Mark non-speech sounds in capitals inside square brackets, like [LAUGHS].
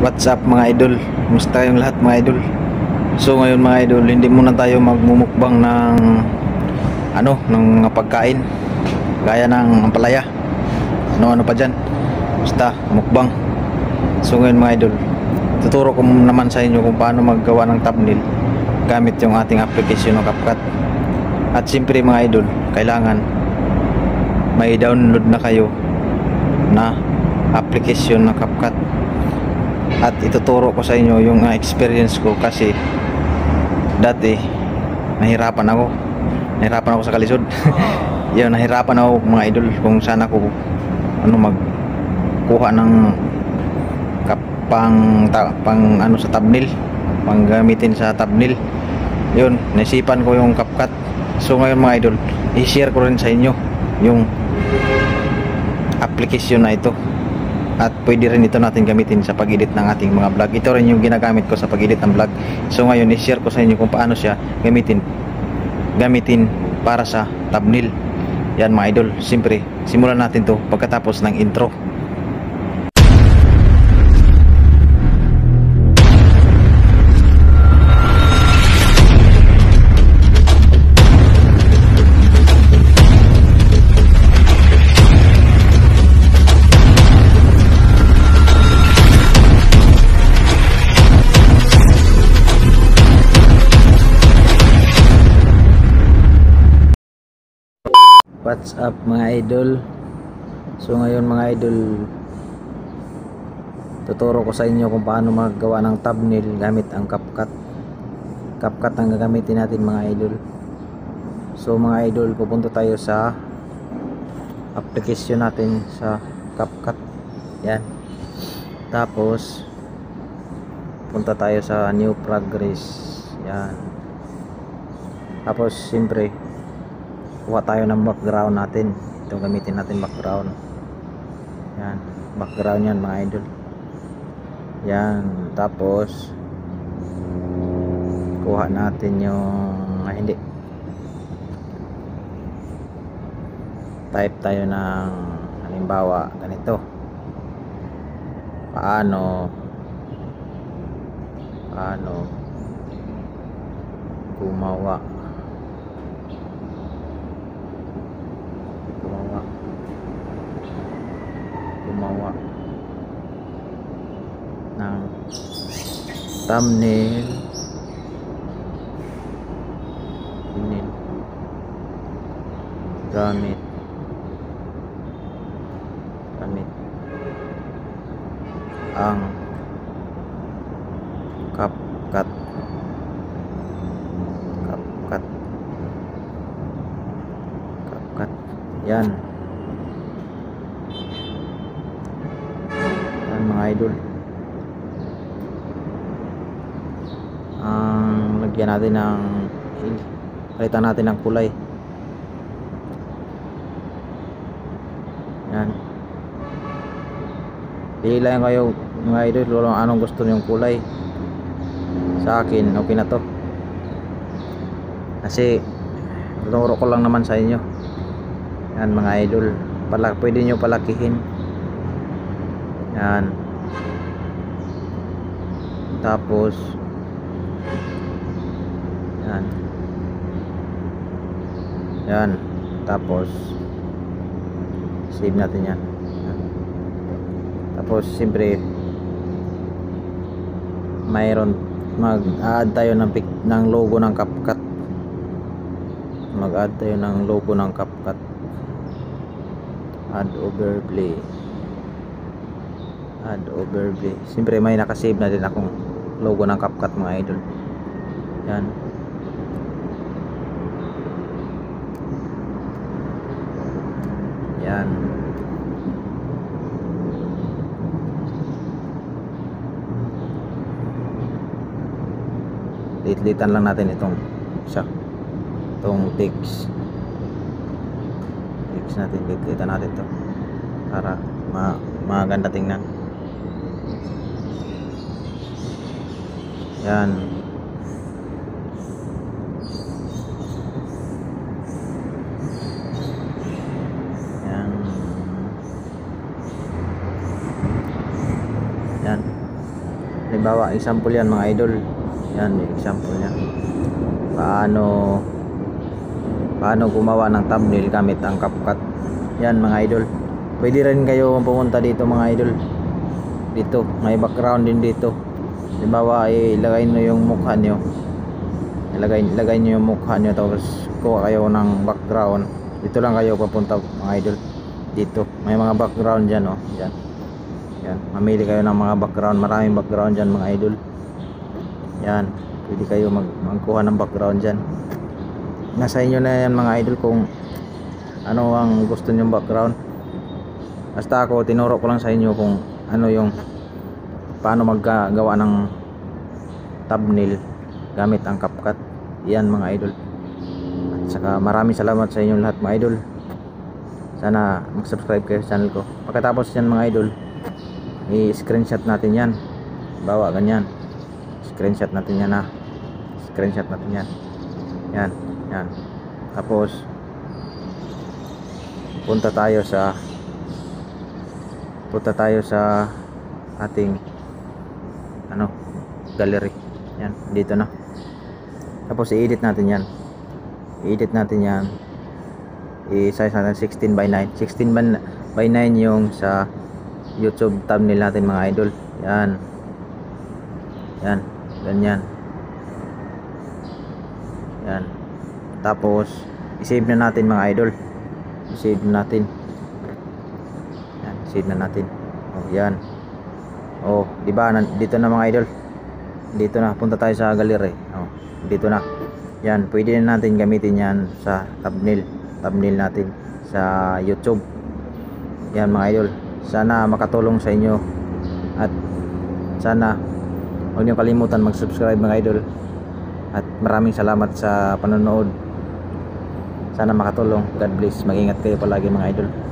What's up mga idol? Kumusta yung lahat mga idol? So ngayon mga idol, hindi muna tayo magmumukbang ng ano, ng pagkain gaya ng ampalaya. Ano-ano pa dyan. Basta mukbang. So ngayon mga idol, tuturo ko naman sa inyo kung paano maggawa ng thumbnail gamit yung ating application ng CapCut. At siyempre mga idol, kailangan may download na kayo na application ng CapCut at ituturo ko sa inyo yung uh, experience ko kasi dati nahirapan ako. Nahirapan ako sa kalisod. [LAUGHS] Yun nahirapan ako mga idol kung saan ako ano magkuha ng kapang ta, pang ano sa thumbnail pang gamitin sa thumbnail. Yun naisipan ko yung CapCut. So ngayon mga idol i-share ko rin sa inyo yung application na ito at pwede rin ito natin gamitin sa pag-edit ng ating mga vlog. Ito rin yung ginagamit ko sa pag-edit ng vlog. So ngayon i-share ko sa inyo kung paano siya gamitin gamitin para sa thumbnail. Yan mga idol. Siyempre simulan natin to pagkatapos ng intro What's up mga idol? So ngayon mga idol tuturo ko sa inyo kung paano maggawa ng thumbnail gamit ang CapCut. CapCut ang gagamitin natin mga idol. So mga idol pupunta tayo sa application natin sa CapCut. Yan. Tapos punta tayo sa new progress. Yan. Tapos siyempre kuha tayo ng background natin. Ito gamitin natin background. Yan background yan mga idol. Yan tapos kuha natin yung ah, hindi. Type tayo ng halimbawa ganito. Paano? Paano? Gumawa gumawa ng thumbnail. Thumbnail. Gamit gamit ang CapCut CapCut CapCut yan idol. Ang lagyan natin ng palitan natin ng kulay. Yan. Pili lang kayo mga idol kung anong gusto nyong kulay. Sa akin okay na to. Kasi tuturo ko lang naman sa inyo. Yan mga idol. Pala, pwede nyo palakihin. Yan tapos yan. Yan. Tapos save natin yan, tapos siyempre mayroon mag-add tayo ng, ng logo ng CapCut. Mag-add tayo ng logo ng CapCut. Add overlay. Add overlay. Siyempre may nakasave na din akong logo ng CapCut mga idol. Yan. Yan. Litlitan lang natin itong isa. Itong text text natin. Litlitan natin to para ma maganda tingnan yan. Yan. Halimbawa example yan mga idol. Yan example niya paano paano gumawa ng thumbnail gamit ang CapCut? Yan mga idol. Pwede rin kayo pumunta dito mga idol. Dito may background din dito halimbawa ilagay nyo yung mukha nyo. Ilagay, ilagay nyo yung mukha nyo tapos kuha kayo ng background. Dito lang kayo papunta mga idol. Dito. May mga background dyan oh. Yan. Yan. Mamili kayo ng mga background. Maraming background dyan mga idol. Yan. Pwede kayo mag magkuha ng background dyan. Nasa inyo na yan mga idol kung ano ang gusto nyong background. Basta ako tinuro ko lang sa inyo kung ano yung paano maggawa ng thumbnail gamit ang CapCut? Yan mga idol. At saka maraming salamat sa inyong lahat mga idol. Sana mag-subscribe kayo sa channel ko. Pagkatapos yan mga idol i-screenshot natin yan. Bawa ganyan. Screenshot natin yan ha? Screenshot natin yan. Yan yan. Tapos punta tayo sa punta tayo sa ating ano? Gallery. Yan dito na. Tapos i-edit natin yan. I-edit natin yan. I-size natin 16 by 9 16 by- by 9 yung sa youtube thumbnail natin mga idol. Yan. Yan. Ganyan. Yan. Tapos i-save na natin mga idol. I-save na natin. Yan save na natin. Oh yan di ba? Dito na mga idol. Dito na punta tayo sa gallery oh dito na. Yan pwede na natin gamitin yan sa thumbnail. Thumbnail natin sa youtube. Yan mga idol. Sana makatulong sa inyo. At sana huwag niyo kalimutan mag subscribe mga idol. At maraming salamat sa panonood. Sana makatulong. God bless. Mag ingat kayo palagi mga idol